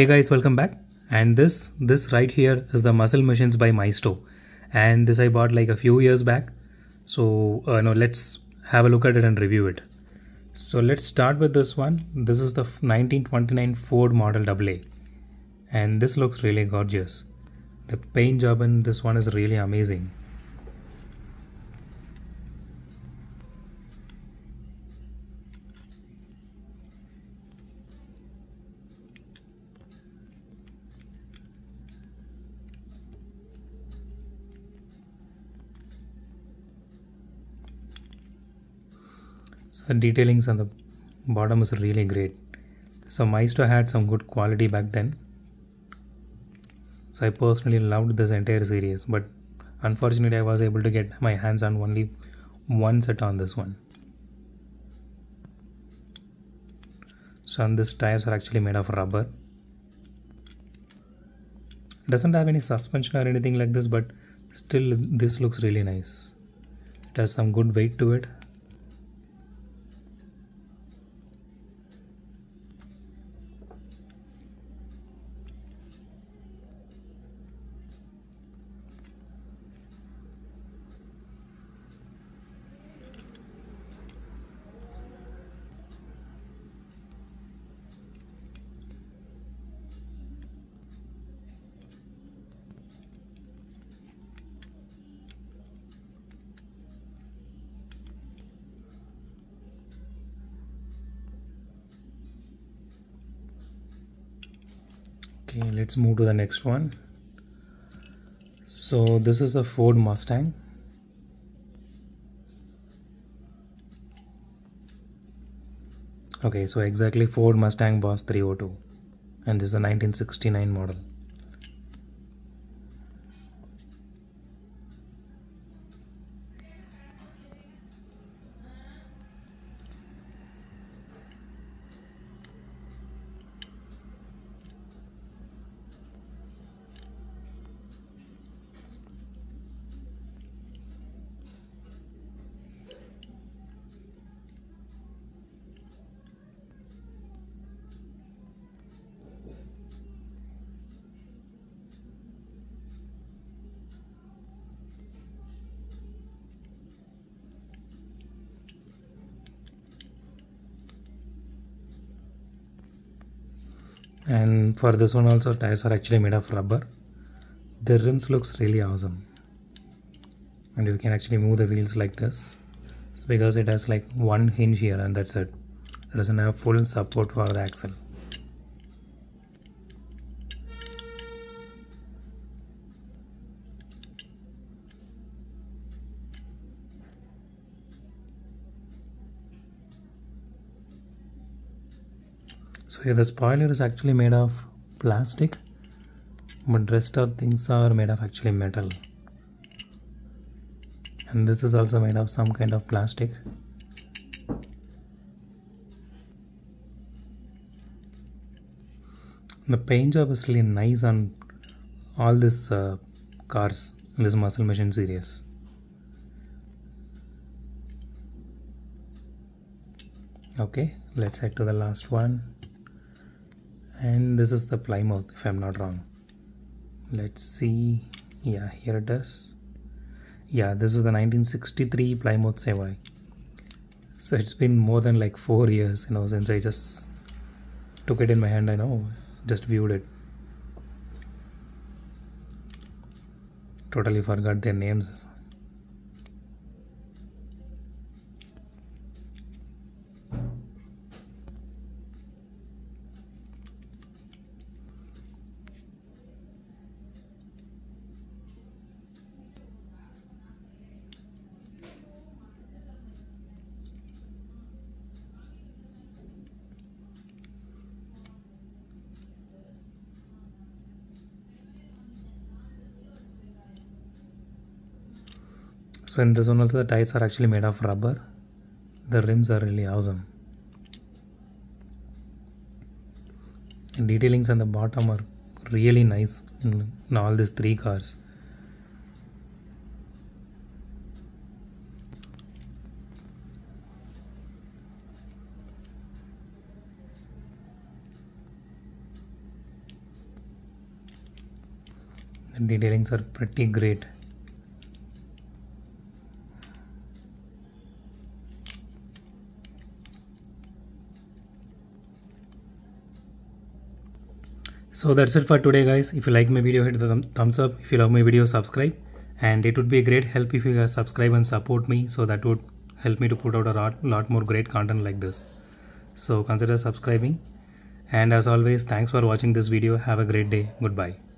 Hey guys, welcome back. And this this right here is the muscle machines by Maisto, and this I bought like a few years back. So uh, no, let's have a look at it and review it. So let's start with this one. This is the 1929 Ford Model AA, and this looks really gorgeous. The paint job in this one is really amazing. The detailings on the bottom is really great. So Maisto had some good quality back then. So I personally loved this entire series, but unfortunately I was able to get my hands on only one set on this one. So and these tires are actually made of rubber. Doesn't have any suspension or anything like this, but still this looks really nice. It has some good weight to it okay let's move to the next one. So this is the Ford Mustang. Okay so exactly Ford Mustang Boss 302 and this is a 1969 model and for this one also tires are actually made of rubber. The rims looks really awesome. And you can actually move the wheels like this. It's because it has like one hinge here and that's it. It doesn't have full support for the axle so here the spoiler is actually made of plastic but rest of things are made of actually metal. And this is also made of some kind of plastic. The paint job is really nice on all these uh, cars in this muscle machine series. Okay let's head to the last one and this is the Plymouth if I'm not wrong. Let's see. Yeah here it is. Yeah this is the 1963 Plymouth Savoy. So it's been more than like four years you know since I just took it in my hand I know just viewed it. Totally forgot their names so in this one also the tires are actually made of rubber. The rims are really awesome. And detailings on the bottom are really nice in, in all these three cars. The detailings are pretty great so that's it for today guys. If you like my video hit the th thumbs up. If you love my video subscribe. And it would be a great help if you guys subscribe and support me so that would help me to put out a lot, lot more great content like this. So consider subscribing. And as always thanks for watching this video. Have a great day. Goodbye